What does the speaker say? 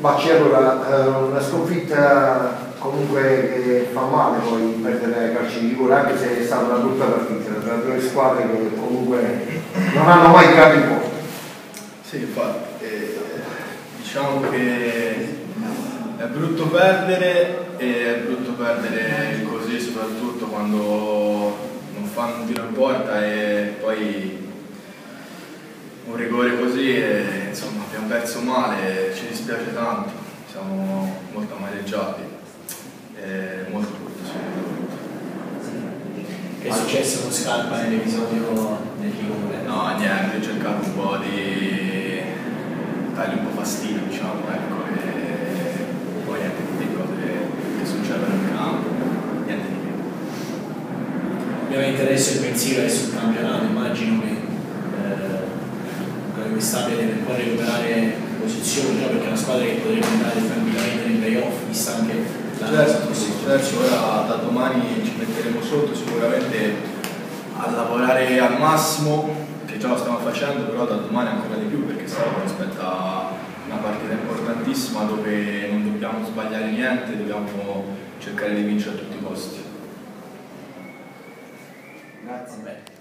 Bacci, allora, eh, una sconfitta comunque che fa male poi perdere calci di rigore, anche se è stata una brutta partita tra due squadre che comunque non hanno mai tirato in porta. Sì, infatti, eh, diciamo che è brutto perdere e è brutto perdere così soprattutto quando non fanno un tiro in porta e poi un rigore così e, insomma abbiamo perso male, ci dispiace tanto, siamo molto amareggiati, è molto. Che è successo con Scarpa nell'episodio del rigore? No, niente, ho cercato un po' di dargli un po' fastidio, diciamo, ecco, e poi niente, tutte cose che succedono in campo, niente di più. Ovviamente adesso il pensiero è sul campionato, che quest'abbia deve un po' recuperare posizioni, no? perché è una squadra che potrebbe andare tranquillamente nei playoff, vista anche la Certo, sì, certo, ora da domani ci metteremo sotto sicuramente a lavorare al massimo, che già lo stiamo facendo, però da domani ancora di più perché sabato aspetta una partita importantissima dove non dobbiamo sbagliare niente, dobbiamo cercare di vincere a tutti i costi. Grazie.